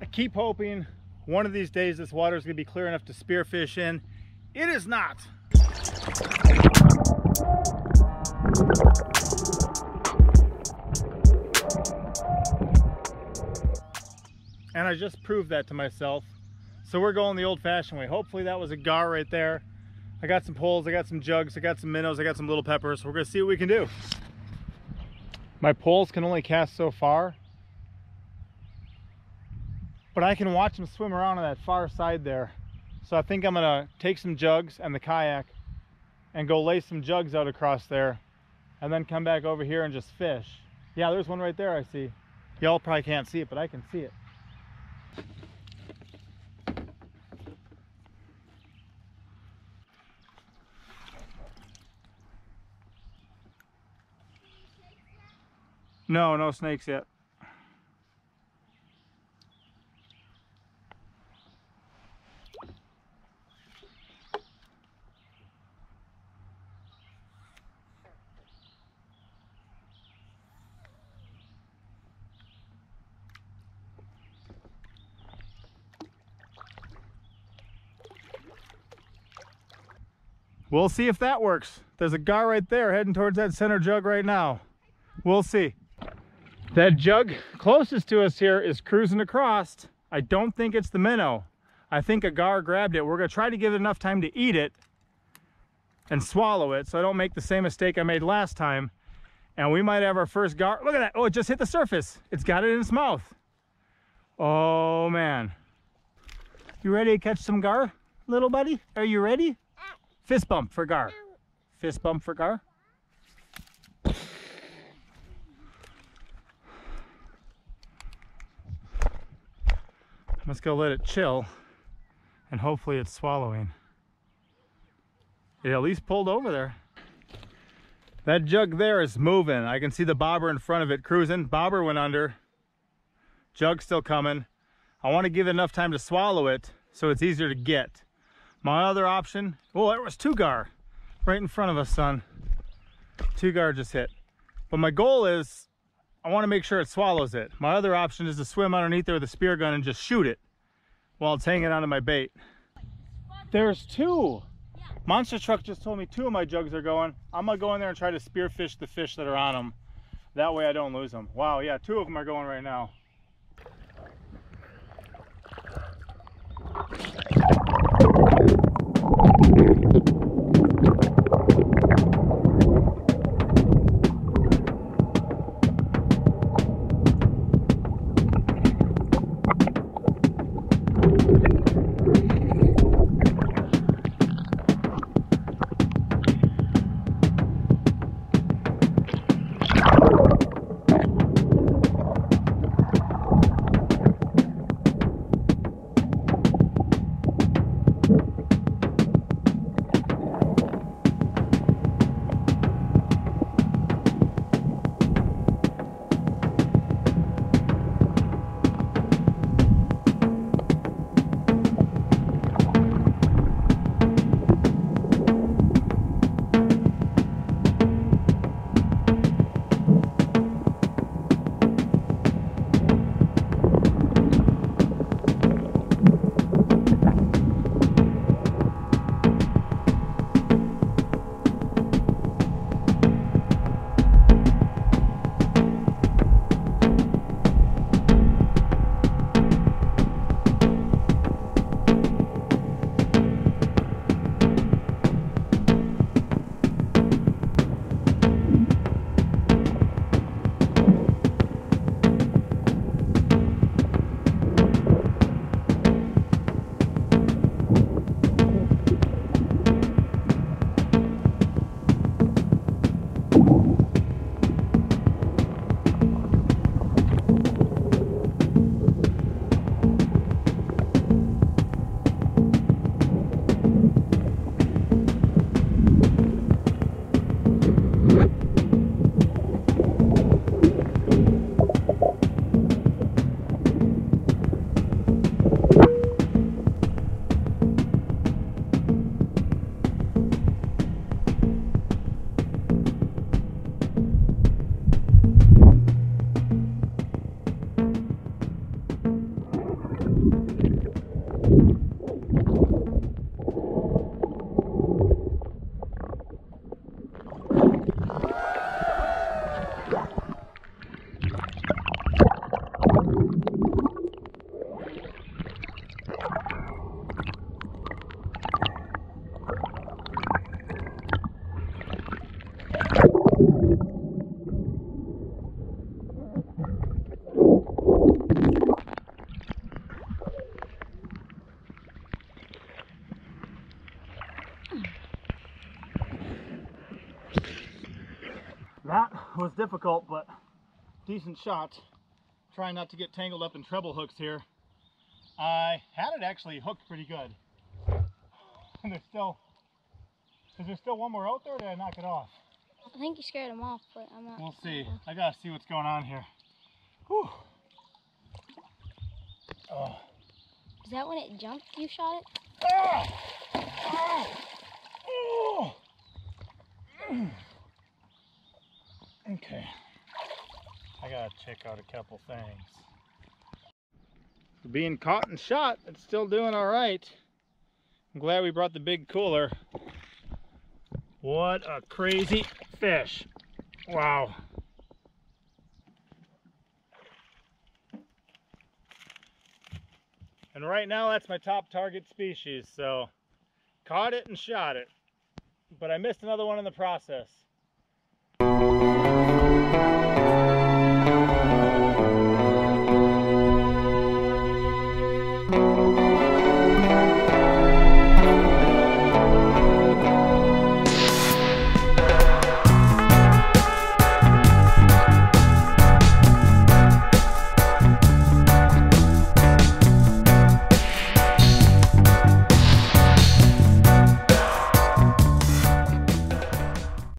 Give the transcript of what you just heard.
I keep hoping one of these days this water is going to be clear enough to spearfish in. It is not. And I just proved that to myself. So we're going the old fashioned way. Hopefully that was a gar right there. I got some poles, I got some jugs, I got some minnows, I got some little peppers. We're gonna see what we can do. My poles can only cast so far, but I can watch them swim around on that far side there. So I think I'm gonna take some jugs and the kayak and go lay some jugs out across there and then come back over here and just fish. Yeah, there's one right there I see. Y'all probably can't see it, but I can see it. No, no snakes yet. We'll see if that works. There's a gar right there heading towards that center jug right now. We'll see. That jug closest to us here is cruising across. I don't think it's the minnow. I think a gar grabbed it. We're gonna try to give it enough time to eat it and swallow it so I don't make the same mistake I made last time. And we might have our first gar. Look at that. Oh, it just hit the surface. It's got it in its mouth. Oh man. You ready to catch some gar, little buddy? Are you ready? Fist bump for gar. Fist bump for gar. Let's go let it chill and hopefully it's swallowing. It at least pulled over there. That jug there is moving. I can see the bobber in front of it cruising. Bobber went under. Jug still coming. I want to give it enough time to swallow it so it's easier to get. My other option, oh, well, there was two gar right in front of us, son. Two gar just hit. But my goal is I want to make sure it swallows it. My other option is to swim underneath there with a spear gun and just shoot it while it's hanging onto my bait. There's two. Monster Truck just told me two of my jugs are going. I'm gonna go in there and try to spearfish the fish that are on them. That way I don't lose them. Wow, yeah, two of them are going right now. Was difficult, but decent shot. Trying not to get tangled up in treble hooks here. I had it actually hooked pretty good. And there's still, is there still one more out there or did I knock it off? I think you scared him off, but I'm not. We'll see. I gotta see what's going on here. Whew. Oh. Is that when it jumped you shot it? Ah! Ah! Oh! Okay. I gotta check out a couple things. Being caught and shot, it's still doing all right. I'm glad we brought the big cooler. What a crazy fish. Wow. And right now that's my top target species, so caught it and shot it. But I missed another one in the process.